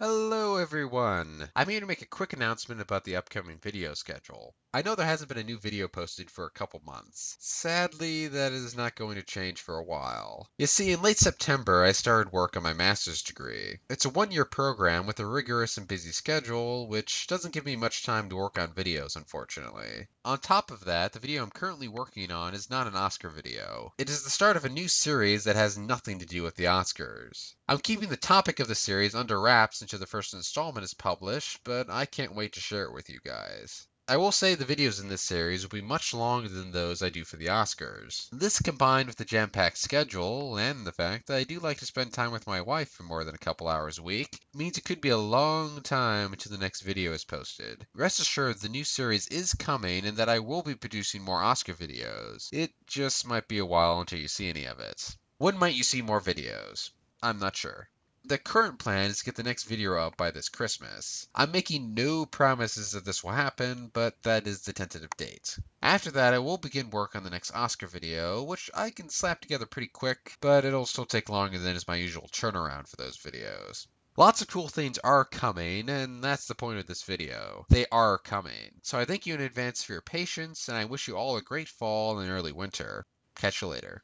Hello everyone! I'm here to make a quick announcement about the upcoming video schedule. I know there hasn't been a new video posted for a couple months. Sadly, that is not going to change for a while. You see, in late September, I started work on my master's degree. It's a one-year program with a rigorous and busy schedule, which doesn't give me much time to work on videos, unfortunately. On top of that, the video I'm currently working on is not an Oscar video. It is the start of a new series that has nothing to do with the Oscars. I'm keeping the topic of the series under wraps until the first installment is published, but I can't wait to share it with you guys. I will say the videos in this series will be much longer than those I do for the Oscars. This combined with the jam-packed schedule and the fact that I do like to spend time with my wife for more than a couple hours a week means it could be a long time until the next video is posted. Rest assured the new series is coming and that I will be producing more Oscar videos. It just might be a while until you see any of it. When might you see more videos? I'm not sure. The current plan is to get the next video out by this Christmas. I'm making no promises that this will happen, but that is the tentative date. After that, I will begin work on the next Oscar video, which I can slap together pretty quick, but it'll still take longer than is my usual turnaround for those videos. Lots of cool things are coming, and that's the point of this video. They are coming. So I thank you in advance for your patience, and I wish you all a great fall and early winter. Catch you later.